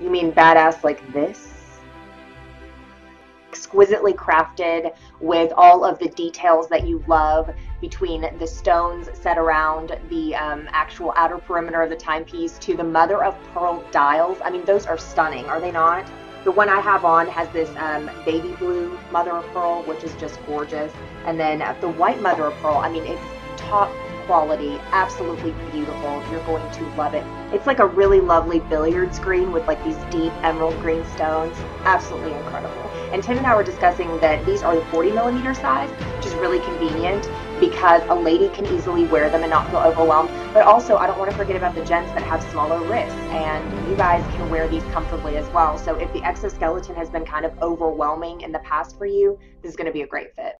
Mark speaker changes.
Speaker 1: You mean badass like this? exquisitely crafted with all of the details that you love between the stones set around the um, actual outer perimeter of the timepiece to the mother of pearl dials. I mean, those are stunning, are they not? The one I have on has this um, baby blue mother of pearl, which is just gorgeous. And then the white mother of pearl, I mean, it's top quality, absolutely beautiful. You're going to love it. It's like a really lovely billiards green with like these deep emerald green stones. Absolutely incredible. And Tim and I were discussing that these are the 40 millimeter size, which is really convenient because a lady can easily wear them and not feel overwhelmed. But also, I don't want to forget about the gents that have smaller wrists, and you guys can wear these comfortably as well. So if the XOSkeleton has been kind of overwhelming in the past for you, this is going to be a great fit.